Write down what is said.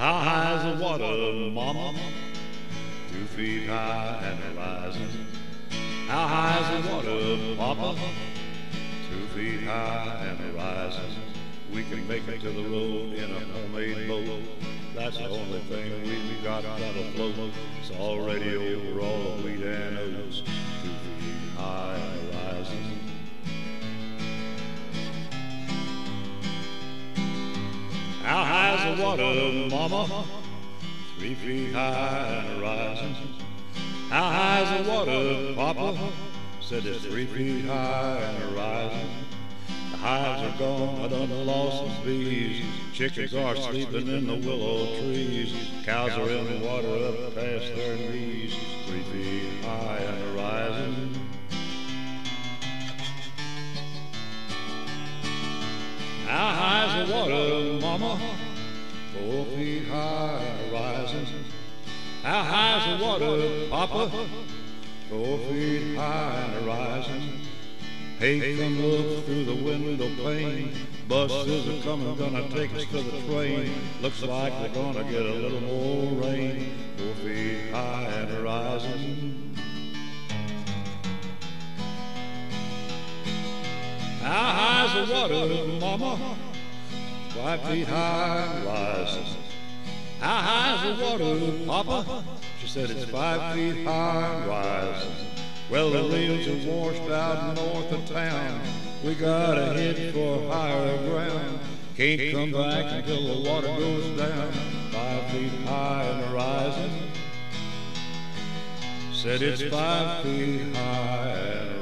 how high's the water, mama? Two feet high and rising. How high's the water, papa? Two feet high and rising. We can make it to the road in a homemade boat. That's the only thing we've got that'll float. It's already over all wheat and oats. Two feet high The water, mama? Three feet high and rising. How high's the water, papa? Said it's three feet high and rising. The hives are gone, I done lost some bees. Chickens are sleeping in the willow trees. Cows are in the water up past their knees. Three feet high and rising. How high's the water, mama? Four feet high rising. How high's the water, papa? Four feet high rising. Hey, come look through the window pane. Buses are coming, gonna take us to the train. Looks like we're gonna get a little more rain. Four feet high and rising. How high's the water, mama? Five feet high rising. How high's the water, papa? She said it's five feet high rising. Well, the rails are washed out north of town. We gotta head for higher ground. Can't come back until the water goes down. Five feet high and rising. Said it's five feet high